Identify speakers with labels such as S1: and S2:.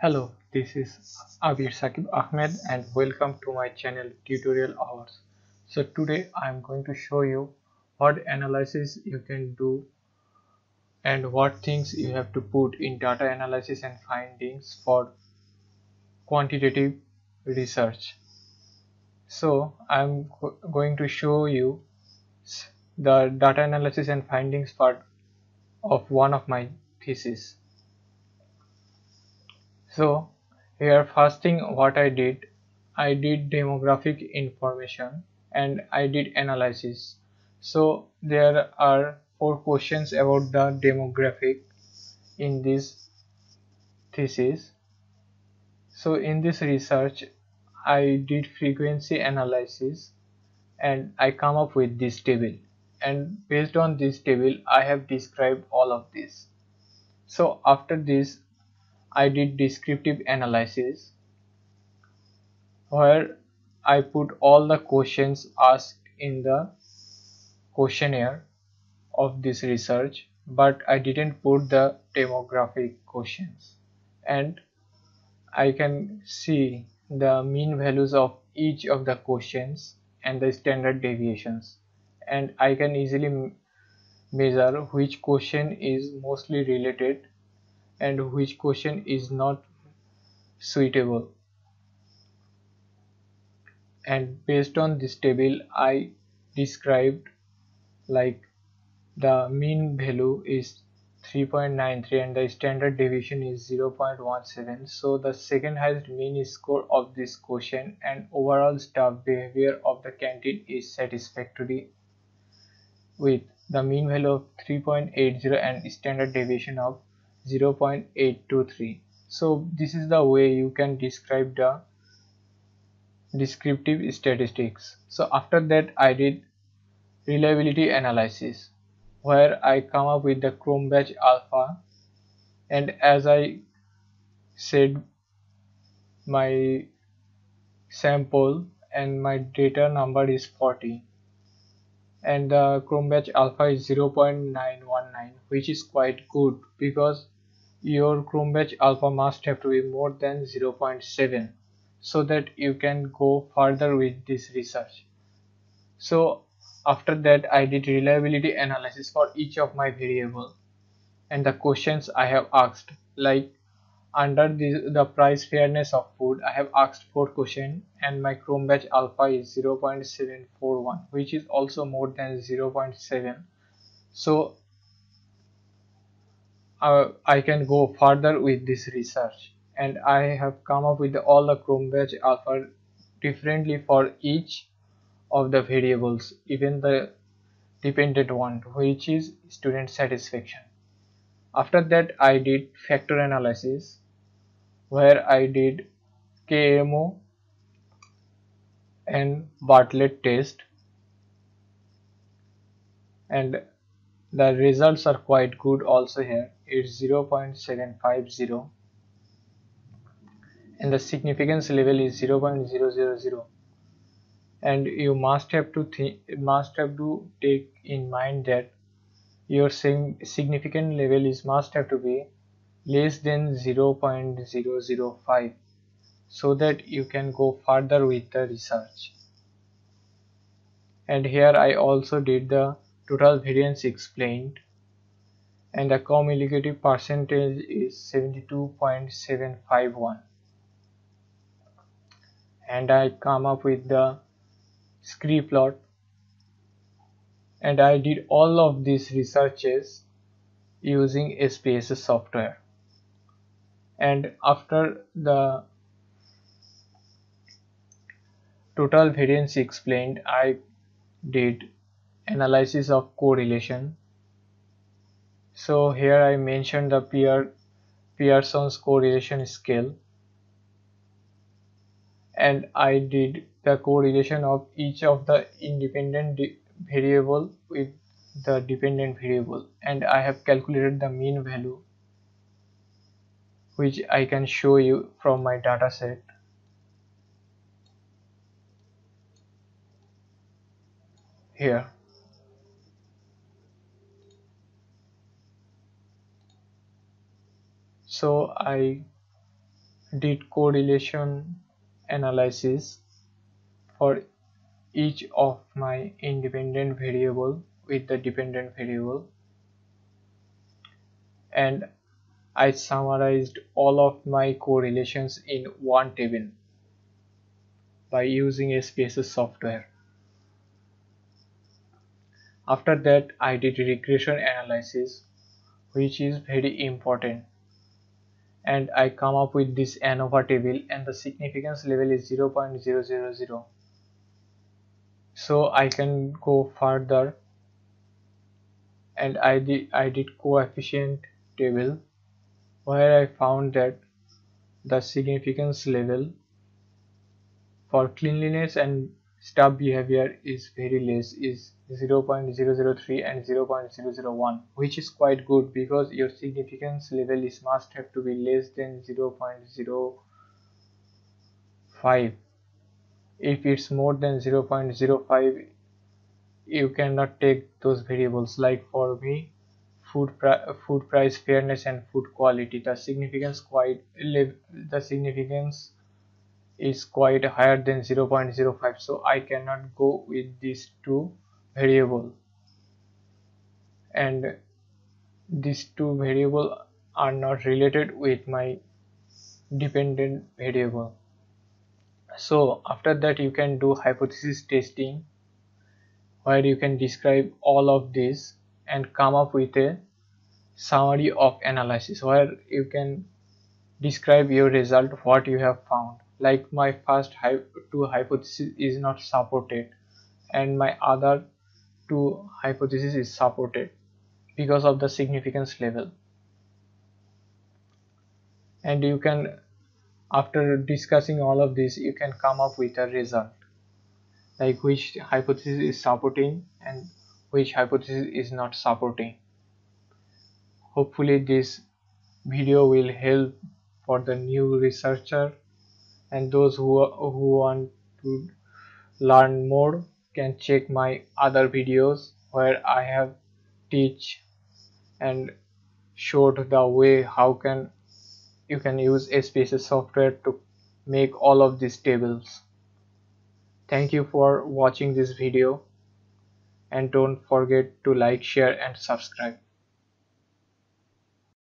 S1: Hello, this is Abir Sakib Ahmed and welcome to my channel Tutorial Hours. So today I am going to show you what analysis you can do and what things you have to put in data analysis and findings for quantitative research. So I am going to show you the data analysis and findings part of one of my thesis so here first thing what I did I did demographic information and I did analysis. So there are four questions about the demographic in this thesis. So in this research I did frequency analysis and I come up with this table. And based on this table I have described all of this. So after this I did descriptive analysis where I put all the questions asked in the questionnaire of this research but I didn't put the demographic questions. And I can see the mean values of each of the questions and the standard deviations. And I can easily measure which question is mostly related and which question is not suitable. And based on this table I described like the mean value is 3.93 and the standard deviation is 0.17 so the second highest mean score of this question and overall staff behavior of the canteen is satisfactory with the mean value of 3.80 and standard deviation of 0.823 so this is the way you can describe the descriptive statistics. So after that I did reliability analysis where I come up with the Cronbach alpha. And as I said my sample and my data number is 40 and the Cronbach alpha is 0.919 which is quite good because your Cronbach alpha must have to be more than 0.7 so that you can go further with this research. So after that I did reliability analysis for each of my variable and the questions I have asked like under the, the price fairness of food I have asked 4 questions and my Cronbach alpha is 0.741 which is also more than 0.7 so uh, I can go further with this research. And I have come up with all the Chrome Cronbach alpha differently for each of the variables even the dependent one which is student satisfaction. After that I did factor analysis where I did KMO and Bartlett test. And the results are quite good also here. It's 0.750 and the significance level is 0.000 and you must have to think must have to take in mind that your significant level is must have to be less than 0.005 so that you can go further with the research. And here I also did the total variance explained and the cumulative percentage is 72.751 and I come up with the scree plot. And I did all of these researches using SPSS software. And after the total variance explained I did analysis of correlation. So here I mentioned the Pear, Pearson's correlation scale. And I did the correlation of each of the independent variable with the dependent variable. And I have calculated the mean value which I can show you from my data set. Here so I did correlation analysis for each of my independent variable with the dependent variable and I summarized all of my correlations in one table by using SPSS software. After that I did regression analysis which is very important and I come up with this ANOVA table and the significance level is 0.000 so I can go further and I did, I did coefficient table where I found that the significance level for cleanliness and staff behavior is very less is 0.003 and 0.001 which is quite good because your significance level is must have to be less than 0.05 if it's more than 0.05 you cannot take those variables. Like for me food food price fairness and food quality. The significance quite the significance is quite higher than 0.05 so I cannot go with these two variable. And these two variable are not related with my dependent variable. So after that you can do hypothesis testing where you can describe all of this and come up with a summary of analysis where you can describe your result what you have found like my first two hypothesis is not supported and my other two hypothesis is supported because of the significance level. And you can after discussing all of this you can come up with a result like which hypothesis is supporting and which hypothesis is not supporting. Hopefully this video will help for the new researcher and those who, who want to learn more can check my other videos where I have teach and showed the way how can you can use SPSS software to make all of these tables. Thank you for watching this video and don't forget to like share and subscribe